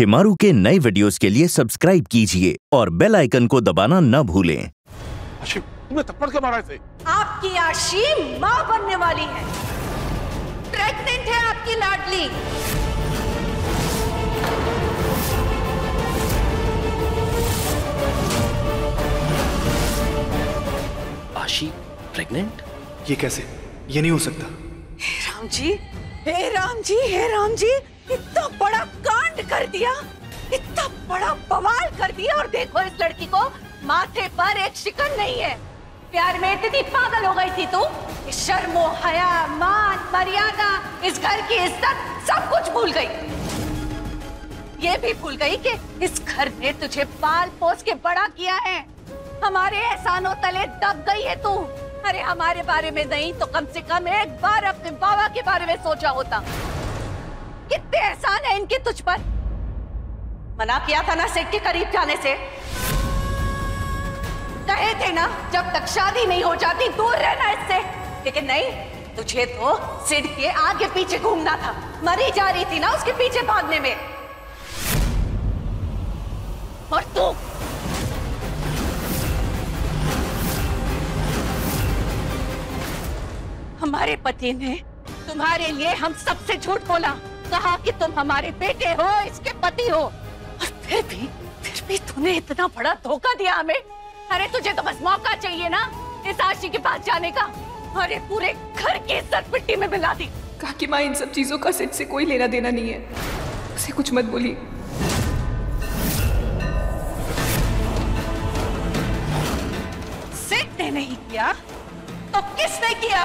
शिमारू के नए वीडियोस के लिए सब्सक्राइब कीजिए और बेल आइकन को दबाना न भूलें। तुमने थप्पड़ क्यों मारा इसे? आपकी आशी माँ बनने वाली है। प्रेग्नेंट है आपकी लाडली। आशी प्रेग्नेंट ये कैसे? ये नहीं हो सकता। हे राम जी हे राम जी हे राम जी इतना बड़ा कर दिया। इतना बड़ा बवाल कर दिया और देखो इस लड़की को, माथे पर एक शिकन नहीं है। प्यार में इतनी पागल हो गई थी तू। शर्मो, हया, मान, मर्यादा, इस घर की इज़्ज़त, सब कुछ भूल गई। ये भी भूल गई कि इस घर ने तुझे पाल पोस के बड़ा किया है। हमारे एहसानों तले दब गई है तू। अरे, हमारे बारे में नहीं तो कम से कम एक बार अपने बाबा के बारे में सोचा होता। कितने एहसान है इनके तुझ पर। मना किया था ना सेठ के करीब जाने से। कहे थे ना, जब तक शादी नहीं हो जाती, दूर रहना इससे। लेकिन नहीं, तुझे तो सिड के आगे पीछे घूमना था। मरी जा रही थी ना उसके पीछे भागने में। और तू? हमारे पति ने तुम्हारे लिए हम सबसे झूठ बोला। कहा कि तुम हमारे बेटे हो, इसके पति हो। फिर भी फिर भी तूने इतना बड़ा धोखा दिया हमें। अरे तुझे तो बस मौका चाहिए ना इस आशी के पास जाने का। अरे पूरे घर की इज़्ज़त मिट्टी में मिला दी। कहा कि माँ इन सब चीज़ों का सिट से कोई लेना देना नहीं है। उसे कुछ मत बोली सिट ने नहीं किया तो किसने किया?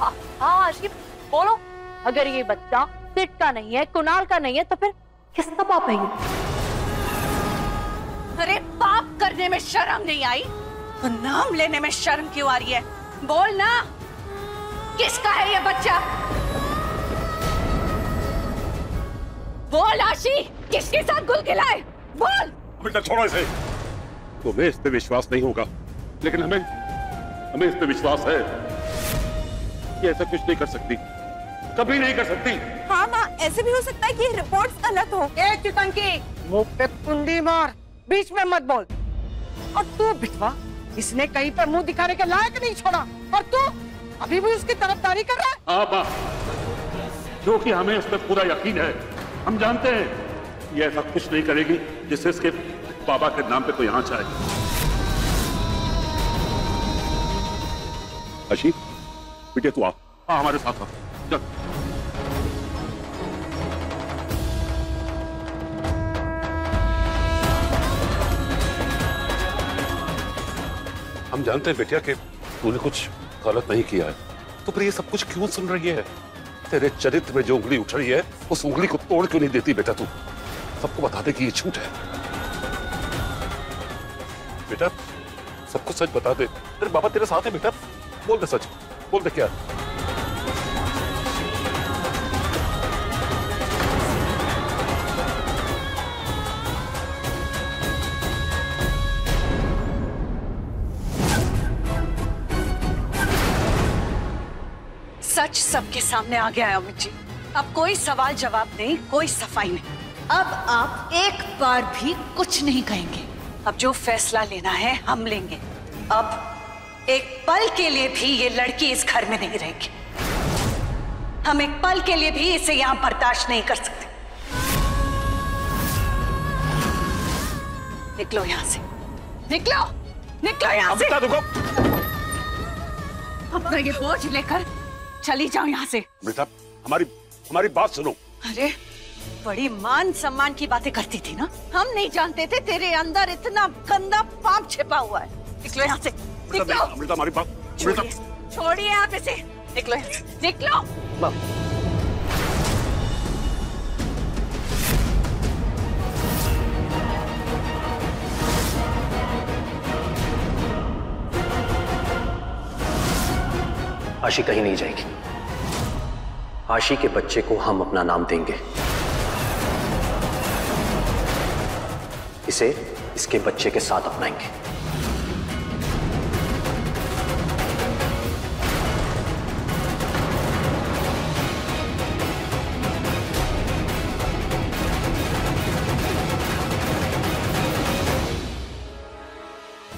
हाँ हाँ, आशिफ बोलो। अगर ये बच्चा सिट का नहीं है कुणाल का नहीं है तो फिर किसका पाप है ये? अरे पाप करने में शर्म नहीं आई? तो नाम लेने में शर्म क्यों आ रही है? बोल ना। किसका है ये बच्चा? बोल आशी। किसके साथ गुल खिलाए? बोल। बेटा छोड़ो इसे। तुम्हें इस पे विश्वास नहीं होगा। लेकिन हमें हमें इस पे विश्वास है कि ऐसा कुछ नहीं कर सकती। कभी नहीं कर सकती। हाँ माँ ऐसे भी हो सकता है कि रिपोर्ट्स गलत हो। ए चिकनकी। मुँह पे कुंडी मार। बीच में मत बोल। और तू बिटवा इसने कहीं पर मुँह दिखाने के लायक नहीं छोड़ा। और तू अभी भी उसकी तरफदारी कर रहा है? हाँ माँ। क्योंकि हमें उस पर पूरा यकीन है। हम जानते हैं ये ऐसा कुछ नहीं करेगी जिससे इसके बाबा के नाम पे कोई आँच आए। अशी बेटे तू आ। आ हमारे साथ आ। जानते हैं बेटिया कि तूने कुछ गलत नहीं किया है। तो फिर ये सब कुछ क्यों सुन रही है? तेरे चरित्र में जो उंगली उठ रही है, उस उंगली को तोड़ क्यों नहीं देती बेटा तू? सबको बता दे कि ये झूठ है। बेटा सबको सच बता दे। तेरे बाबा, तेरे साथ है बेटा। बोल दे सच। बोल दे क्या? सच सबके सामने आ गया है अमित जी। अब कोई सवाल जवाब नहीं कोई सफ़ाई नहीं। अब आप एक बार भी कुछ नहीं कहेंगे। अब जो फैसला लेना है हम लेंगे। अब एक पल के लिए भी ये लड़की इस घर में नहीं रहेगी। हम एक पल के लिए भी इसे यहाँ बर्दाश्त नहीं कर सकते। निकलो यहाँ से। निकलो! निकलो यहाँ से! रुको। अपना ये बोझ लेकर चली जाओ यहाँ से। बेटा हमारी हमारी बात सुनो। अरे बड़ी मान सम्मान की बातें करती थी ना? हम नहीं जानते थे तेरे अंदर इतना गंदा पाप छिपा हुआ है। निकलो यहाँ से निकलो। अमृता हमारी बात छोड़िए छोड़िए आप इसे। निकलो निकलो। आशी कहीं नहीं जाएगी। आशी के बच्चे को हम अपना नाम देंगे। इसे इसके बच्चे के साथ अपनाएँगे।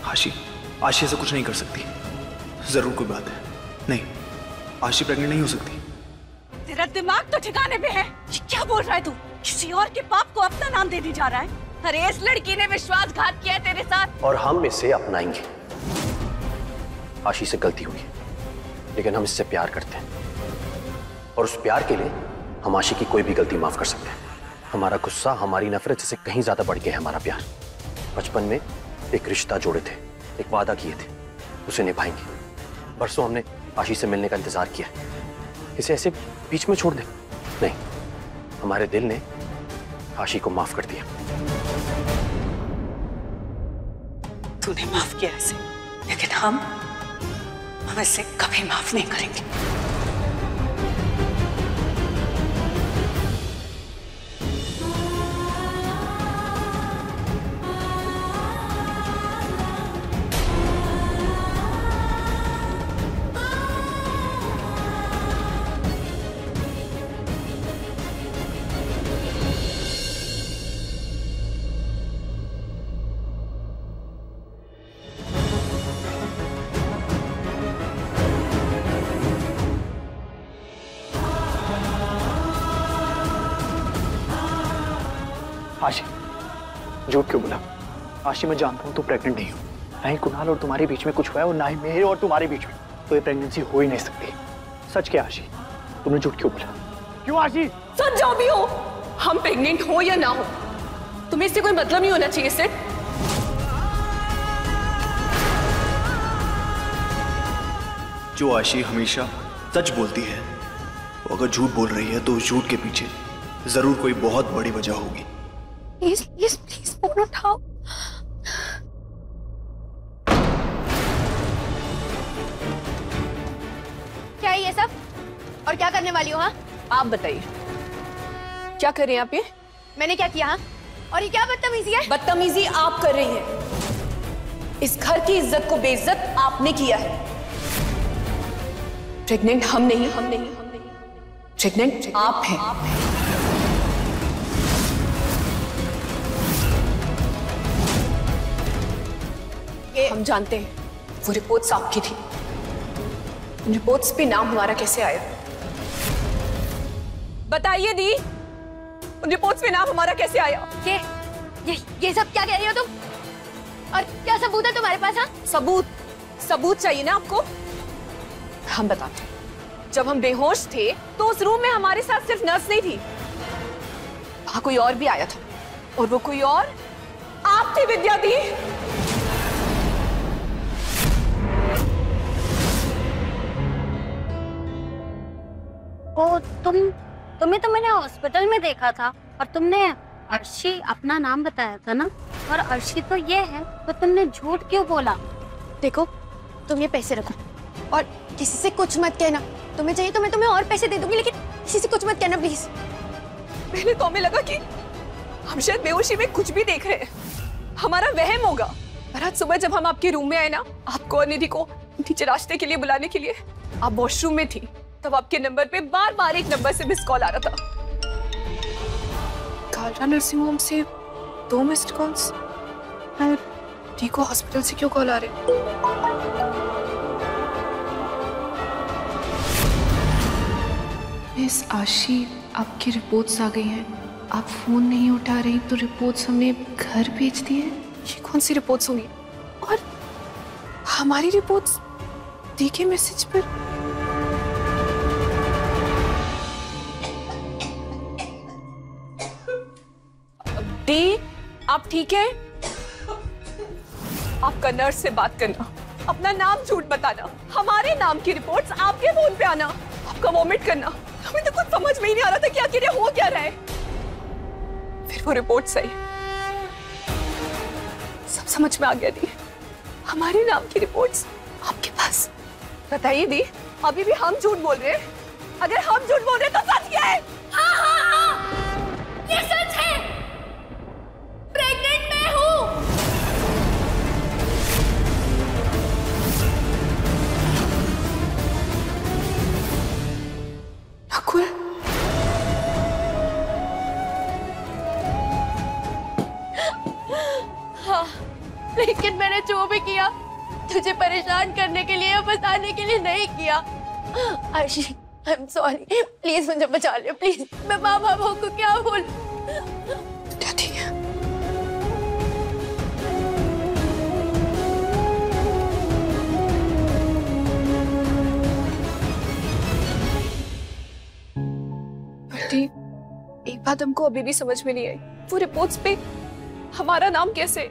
आशी आशी से कुछ नहीं कर सकती। ज़रूर कोई बात है। नहीं आशी प्रेग्नेंट नहीं हो सकती। तेरा दिमाग तो ठिकाने पे है। ये क्या बोल रहा है तू? किसी और के पाप को अपना नाम देने जा रहा है? अरे इस लड़की ने विश्वासघात किया है तेरे साथ। और हम इसे अपनाएँगे। आशी से गलती हुई। है लेकिन हम इससे प्यार करते हैं। और उस प्यार के लिए हम आशी की कोई भी गलती माफ़ कर सकते हैं। हमारा गुस्सा हमारी नफरत से कहीं ज़्यादा बढ़ गया है हमारा प्यार। बचपन में एक रिश्ता जोड़े थे एक वादा किए थे उसे निभाएँगे। बरसों हमने आशी से मिलने का इंतज़ार किया इसे ऐसे बीच में छोड़ दे। नहीं, हमारे दिल ने आशी को माफ़ कर दिया। तूने माफ़ किया इसे लेकिन हम हम इसे कभी माफ़ नहीं करेंगे। झूठ क्यों बोला? आशी मैं जानता हूँ तू प्रेग्नेंट नहीं हो। ना ही कुणाल और तुम्हारे बीच में कुछ हुआ है और ना ही मेरे और तुम्हारे बीच में। तो ये प्रेगनेंसी हो ही नहीं सकती। सच क्या आशी? तुमने झूठ क्यों बोला? क्यों आशी? सच जो भी हो हम प्रेग्नेंट हो या ना हो तुम्हें इससे कोई मतलब नहीं होना चाहिए सिर्फ़। जो आशी हमेशा सच बोलती है वो अगर झूठ बोल रही है तो उस झूठ के पीछे ज़रूर कोई बहुत बड़ी वजह होगी। प्लीज़ प्लीज़ प्लीज़ फ़ोन उठाओ क्या है ये सब? और क्या करने वाली हो हाँ? आप बताइए। क्या कर रहे हैं आप ये? मैंने क्या किया हाँ? और ये क्या बदतमीजी है? बदतमीजी आप कर रही हैं। इस घर की इज़्ज़त को बेइज्जत आपने किया है। प्रेग्नेंट हम नहीं हम नहीं हम नहीं। प्रेग्नेंट आप हैं। ये हम जानते हैं। वो रिपोर्ट्स आपकी थी। उन रिपोर्ट्स पे नाम हमारा कैसे आया? बताइए दी। उन रिपोर्ट्स पे नाम हमारा कैसे आया? ये ये ये सब क्या कह रही हो तुम? और क्या सबूत है तुम्हारे पास हाँ? सबूत सबूत चाहिए ना आपको? हम बताते जब हम बेहोश थे तो उस रूम में हमारे साथ सिर्फ़ नर्स नहीं थी। वहाँ कोई और भी आया था। और वो कोई और आप थे विद्या दी। ओ तुम तुम्हें तो मैंने हॉस्पिटल में देखा था और तुमने अर्शी अपना नाम बताया था ना? और अर्शी तो ये है तो तुमने झूठ क्यों बोला? देखो तुम ये पैसे रखो और किसी से कुछ मत कहना। तुम्हें चाहिए तो मैं तुम्हें और पैसे दे दूँगी लेकिन किसी से कुछ मत कहना प्लीज़ पहले तो हमें लगा कि हम शायद बेहोशी में कुछ भी देख रहे हैं। हमारा वहम होगा। पर आज सुबह जब हम आपके रूम में आए ना आपको और निधि को नीचे रास्ते के लिए बुलाने के लिए आप वॉशरूम में थी। तब आपके नंबर पे बार बार एक नंबर से मिस कॉल आ रहा था। कालरा नर्सिंग होम से दो मिस्ड कॉल्स डी को हॉस्पिटल से क्यों कॉल आ रहे? मिस आशी, आपकी रिपोर्ट्स आ गई हैं। आप फ़ोन नहीं उठा रही तो रिपोर्ट्स हमने घर भेज दी हैं। ये कौन सी रिपोर्ट्स होंगी? और हमारी रिपोर्ट्स के मैसेज पर आप ठीक है? आपका नर्स से बात करना, अपना नाम झूठ बताना, हमारे नाम की रिपोर्ट्स आपके फ़ोन पे आना, आपका वॉमिट करना। हमें तो कुछ समझ में ही नहीं आ रहा था कि आखिर हो क्या रहा है। फिर वो रिपोर्ट सही सब समझ में आ गया दी। हमारे नाम की रिपोर्ट्स आपके पास। बताइए दी, अभी भी हम झूठ बोल रहे हैं? अगर हम झूठ बोल रहे हैं तो सच क्या है? हाँ हाँ हाँ। ये सच है? लेकिन मैंने जो भी किया तुझे परेशान करने के लिए या फंसाने के लिए नहीं किया। Aashi I am sorry please मुझे बचा लियो प्लीज़ मैं माँ बाबू को क्या बोलूँ? आंटी, एक बात हमको अभी भी समझ में नहीं आई। वो रिपोर्ट्स पे हमारा नाम कैसे?